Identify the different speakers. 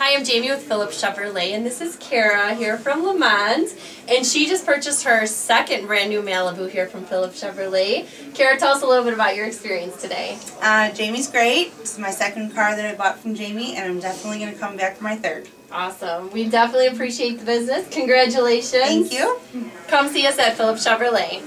Speaker 1: Hi, I'm Jaime with Phillips Chevrolet, and this is Kara here from Lemont. And she just purchased her second brand new Malibu here from Phillips Chevrolet. Kara, tell us a little bit about your experience today.
Speaker 2: Uh, Jaime's great. This is my second car that I bought from Jaime, and I'm definitely going to come back for my third.
Speaker 1: Awesome. We definitely appreciate the business. Congratulations.
Speaker 2: Thank you.
Speaker 1: Come see us at Phillips Chevrolet.